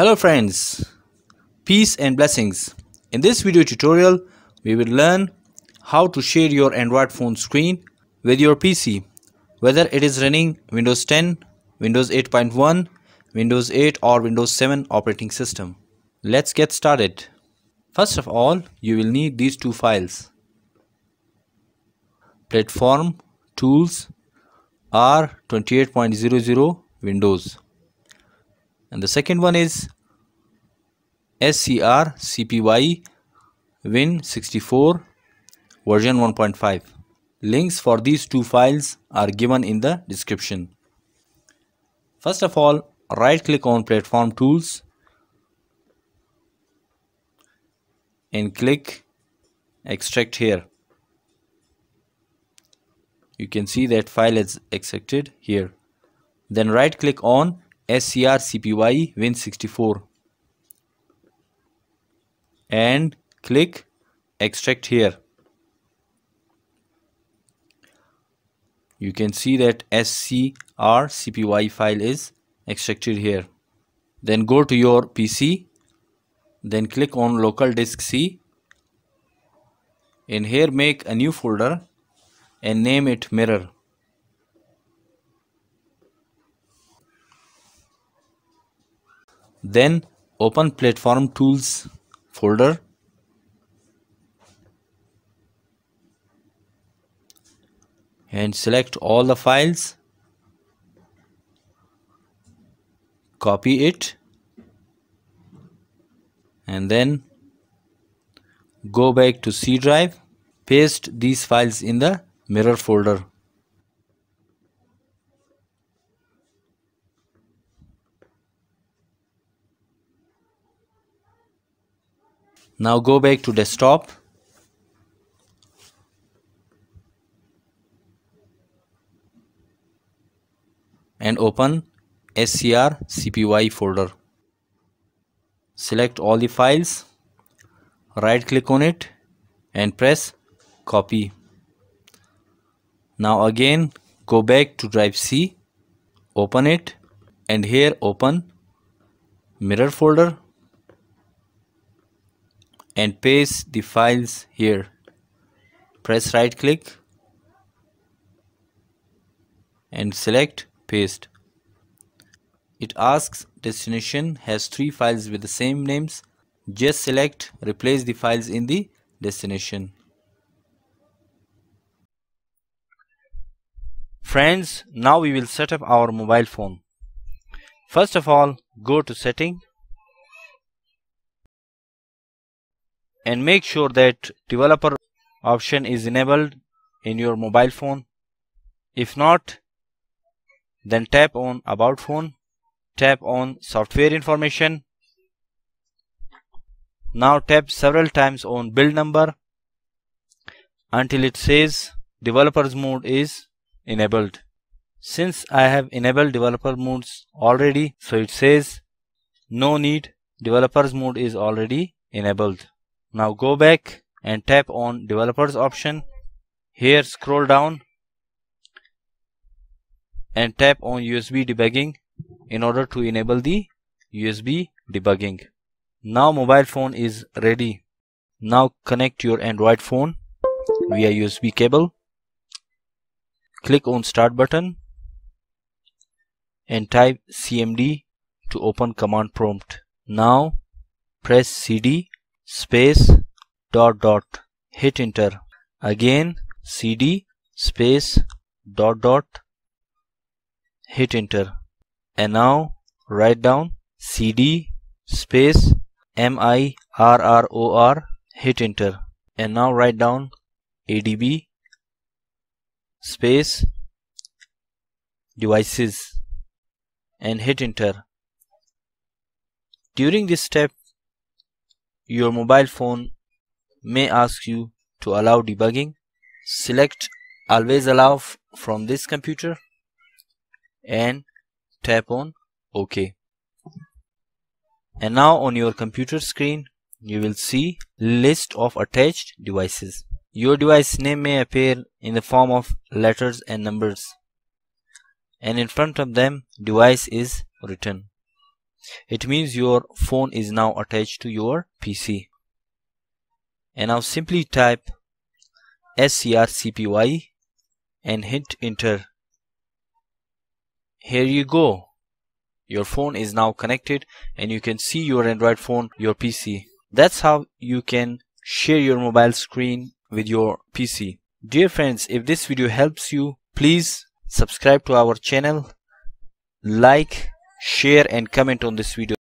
Hello friends, peace and blessings. In this video tutorial, we will learn how to share your Android phone screen with your PC, whether it is running Windows 10, Windows 8.1, Windows 8 or Windows 7 operating system. Let's get started. First of all, you will need these two files. Platform Tools R28.00 Windows and the second one is SCR CPY Win64 version 1.5 links for these two files are given in the description. First of all right click on platform tools and click extract here. You can see that file is extracted here. Then right click on SCR-CPY Win64 and click extract here. You can see that SCR-CPY file is extracted here. Then go to your PC then click on local disk C. In here make a new folder and name it mirror then open platform tools folder. And select all the files. Copy it. And then go back to C drive paste these files in the mirror folder now go back to desktop. And open SCR CPY folder. Select all the files. Right click on it and press copy. Now again go back to drive C open it and here open mirror folder and paste the files here. Press right click and select paste. It asks destination has three files with the same names. Just select replace the files in the destination. Friends now we will set up our mobile phone. First of all go to setting and make sure that developer option is enabled in your mobile phone. If not then tap on about phone. Tap on software information. Now tap several times on build number until it says developers mode is enabled. Since I have enabled developer modes already so it says no need developers mode is already enabled now go back and tap on developers option. Here scroll down and tap on USB debugging in order to enable the USB debugging. Now mobile phone is ready. Now connect your Android phone via USB cable. Click on start button and type cmd to open command prompt. Now press cd space dot dot hit enter. Again cd space dot dot hit enter. And now write down cd space mirror hit enter. And now write down adb space devices and hit enter. During this step your mobile phone may ask you to allow debugging. Select always allow from this computer and tap on OK. And now on your computer screen you will see list of attached devices. Your device name may appear in the form of letters and numbers and in front of them device is written. It means your phone is now attached to your PC and now simply type scrcpy and hit enter. Here you go. Your phone is now connected and you can see your android phone your pc that's how you can share your mobile screen with your pc dear friends if this video helps you please subscribe to our channel like share and comment on this video